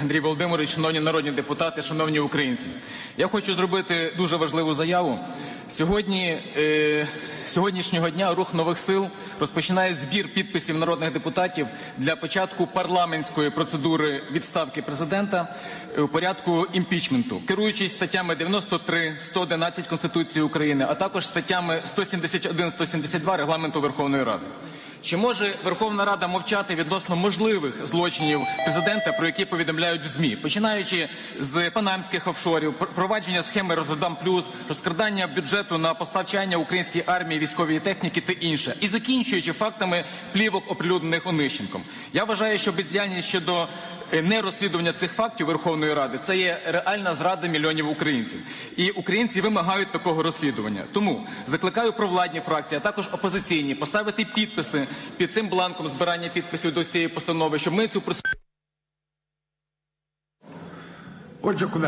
Андрій Володимирович, шановні народні депутати, шановні українці. Я хочу зробити дуже важливу заяву. Сьогодні, е, сьогоднішнього дня рух нових сил розпочинає збір підписів народних депутатів для початку парламентської процедури відставки президента е, у порядку імпічменту, керуючись статтями 93, 111 Конституції України, а також статтями 171-172 Регламенту Верховної Ради. Чи може Верховна Рада мовчати відносно можливих злочинів президента, про які повідомляють в ЗМІ, починаючи з панамських офшорів, пр- провадження схеми Роттердам Плюс, розкрадання бюджету на постачання українській армії військової техніки та інше, і закінчуючи фактами плівок, оприлюднених Онищенком? Я вважаю, що бездіяльність щодо е, нерозслідування цих фактів Верховної Ради це є реальна зрада мільйонів українців, і українці вимагають такого розслідування. Тому закликаю провладні фракції, а також опозиційні, поставити підписи під цим бланком збирання підписів до цієї постанови, щоб ми цю Отже, колеги.